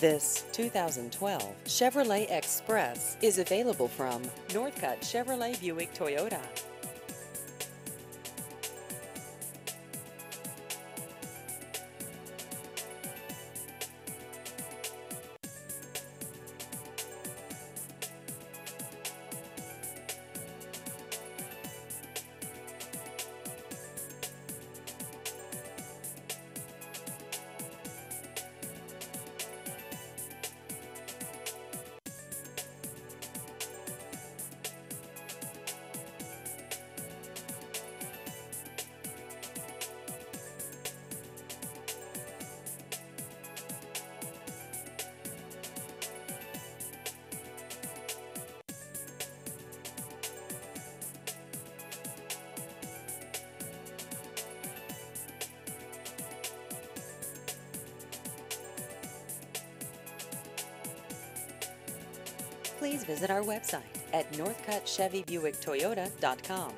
This 2012 Chevrolet Express is available from Northcutt Chevrolet Buick Toyota. Please visit our website at northcuttchevybuicktoyota.com.